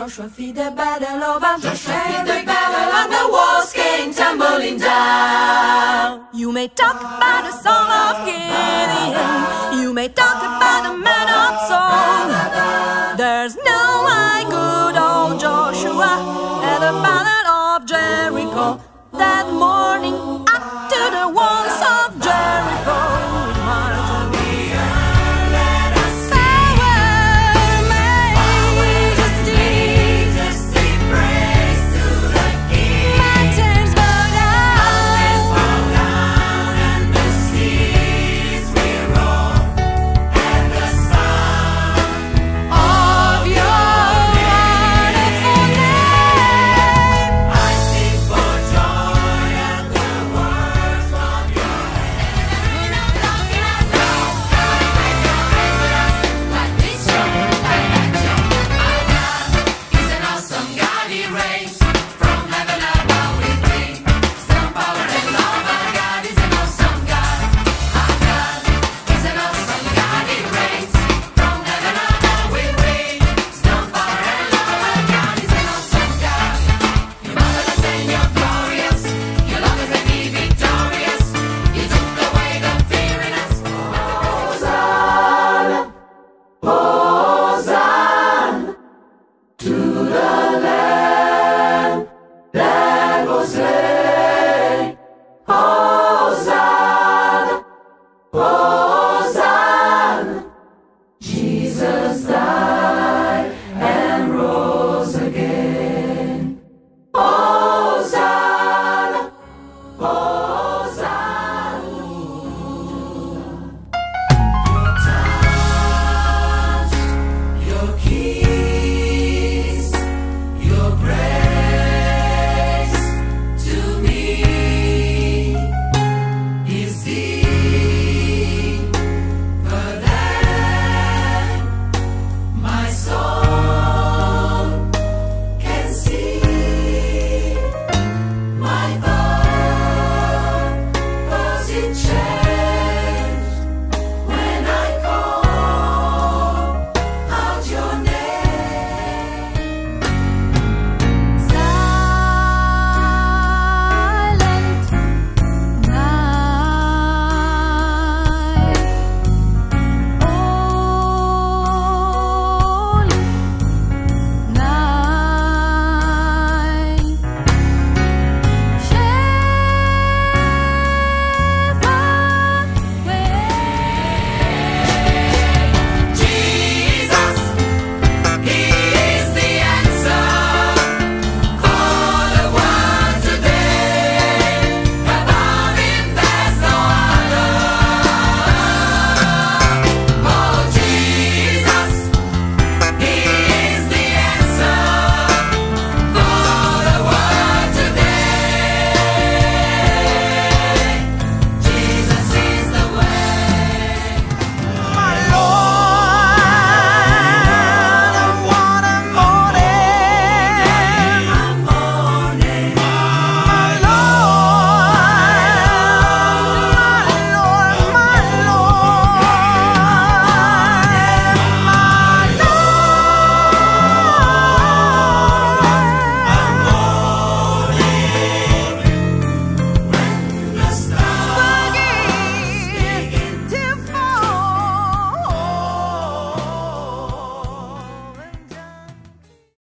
Joshua feed the battle over. Joshua feed the battle and the walls came tumbling down. You may talk about the song of Gideon. You may talk about the